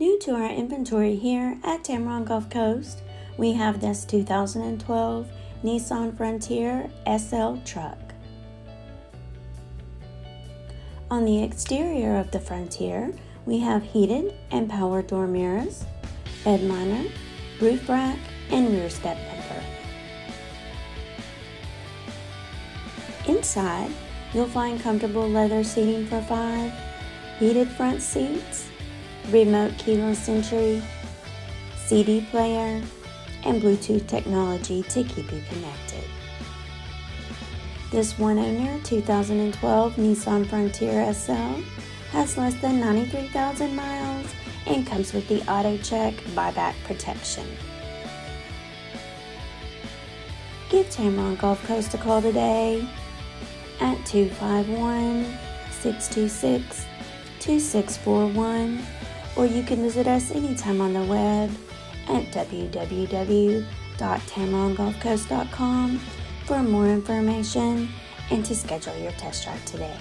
New to our inventory here at Tameron Gulf Coast, we have this 2012 Nissan Frontier SL truck. On the exterior of the Frontier, we have heated and power door mirrors, bed liner, roof rack, and rear step bumper. Inside, you'll find comfortable leather seating for five, heated front seats, remote keyless entry, CD player, and Bluetooth technology to keep you connected. This one owner 2012 Nissan Frontier SL has less than 93,000 miles and comes with the AutoCheck buyback protection. Give Tameron Gulf Coast a call today at 251 626 2641 or you can visit us anytime on the web at www.tamerongulfcoast.com for more information and to schedule your test drive today.